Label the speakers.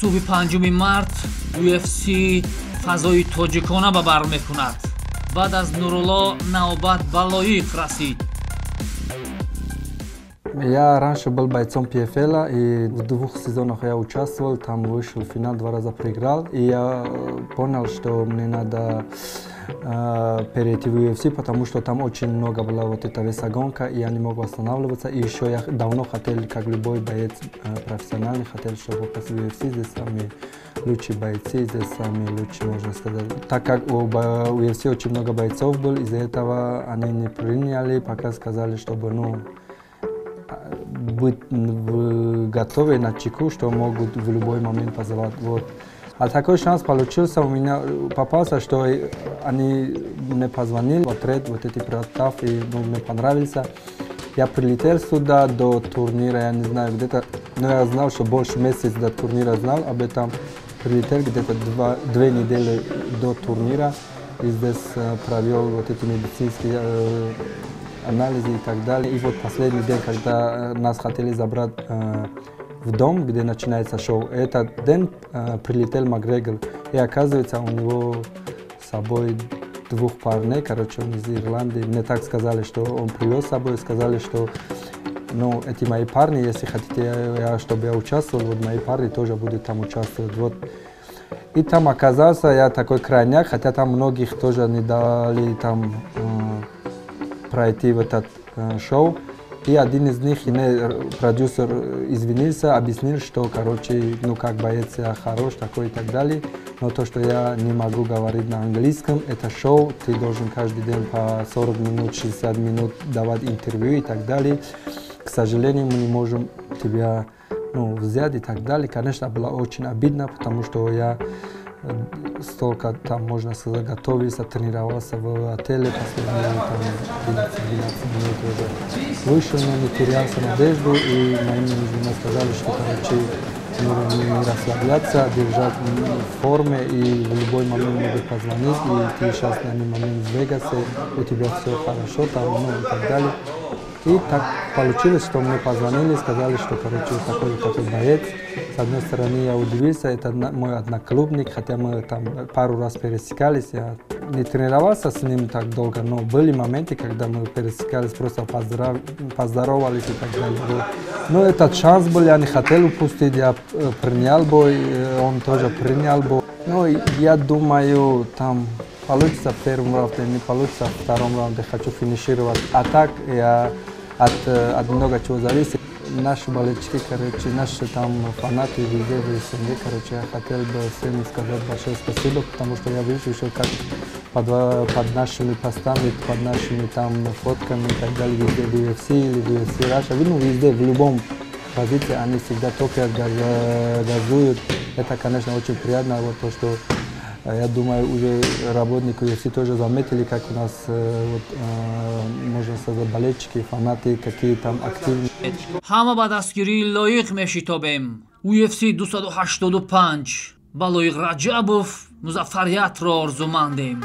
Speaker 1: субҳи панҷуми март ufc фазои тоҷикона ба бар мекунад баъд аз нурулло навбат ба лоиқ расид
Speaker 2: Я раньше был бойцом PFL, и в двух сезонах я участвовал, там вышел в финал, два раза проиграл. И я понял, что мне надо э, перейти в UFC, потому что там очень много была вот эта весогонка, и я не мог восстанавливаться. И еще я давно хотел, как любой боец э, профессиональный, хотел, чтобы попасть в UFC, здесь самые лучшие бойцы, здесь самые лучшие, можно сказать. Так как у UFC очень много бойцов было, из-за этого они не приняли, пока сказали, чтобы, ну, быть готовы на чеку, что могут в любой момент позвать. Вот. А такой шанс получился у меня, попался, что они мне позвонили, отряд, вот эти протав, и ну, мне понравился. Я прилетел сюда до турнира, я не знаю, где-то, но я знал, что больше месяца до турнира знал об этом. Прилетел где-то два, две недели до турнира и здесь э, провел вот эти медицинские э, анализы и так далее. И вот последний день, когда э, нас хотели забрать э, в дом, где начинается шоу, этот день э, прилетел Макгрегор. И оказывается, у него с собой двух парней, короче, он из Ирландии. Мне так сказали, что он привез с собой, сказали, что ну, эти мои парни, если хотите, я, чтобы я участвовал, вот мои парни тоже будут там участвовать. Вот. И там оказался я такой крайняк, хотя там многих тоже не дали там пройти в этот э, шоу. И один из них, и продюсер, извинился, объяснил, что, короче, ну как боец я хорош, такой и так далее. Но то, что я не могу говорить на английском, это шоу, ты должен каждый день по 40 минут, 60 минут давать интервью и так далее. К сожалению, мы не можем тебя ну, взять и так далее. Конечно, было очень обидно, потому что я столько там, можно сказать, готовился, тренировался в отеле последние там 12-12 минут уже. Вышел, но не терялся надежду, и моим менеджерам сказали, что, короче, нужно не расслабляться, держать в форме, и в любой момент могут позвонить, и ты сейчас на данный момент в Вегасе, у тебя все хорошо, там, ну, и так далее. И так получилось, что мне позвонили, сказали, что, короче, такой такой боец. С одной стороны, я удивился, это мой одноклубник, хотя мы там пару раз пересекались. Я не тренировался с ним так долго, но были моменты, когда мы пересекались, просто поздрав... поздоровались и так далее. Но этот шанс был, я не хотел упустить, я э, принял бой, э, он тоже принял бой. Ну, я думаю, там получится в первом раунде, не получится в втором раунде, хочу финишировать. А так я от, от много чего зависит. Наши болельщики, короче, наши там фанаты везде в СНГ, короче, я хотел бы всем сказать большое спасибо, потому что я вижу еще как под, под нашими постами, под нашими там фотками и так далее, везде в UFC или в UFC Russia, ну, везде, в любом позиции они всегда топят, газуют. Это, конечно, очень приятно, вот то, что я думаю, уже работники UFC тоже заметили, как у нас, э, вот, э, можно сказать, болельщики, фанаты, какие там активные.
Speaker 1: ҳама ба дастгирии мешитобем. UFC 285 ба раҷабов музаффариятро орзумандем